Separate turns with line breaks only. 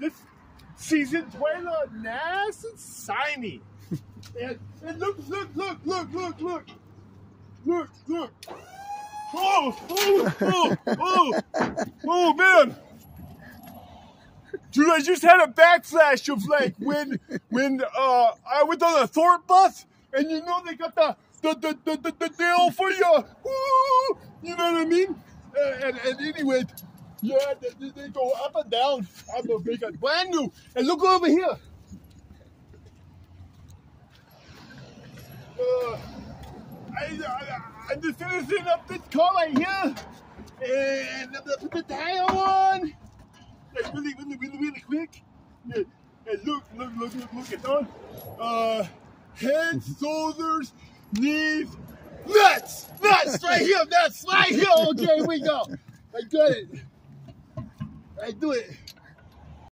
this season Tuela nice and shiny. and, and look, look, look, look, look, look. Look, look. Oh, oh, oh, oh, oh, man. Dude, I just had a backflash of like when when uh I went on a short bus and you know they got the the the the, the, the deal for you. Woo! You know what I mean? Uh, and, and anyway, yeah, they, they go up and down. I'm gonna make it brand new. And look over here. Uh, I, I, I'm just finishing up this car right here. And I'm gonna put the tire on. Like really, really, really, really quick. Yeah. And look, look, look, look, look at that. Uh, head, shoulders, knees, nuts, nuts, right here, nuts, right here. Okay, we go. I got it. I do it.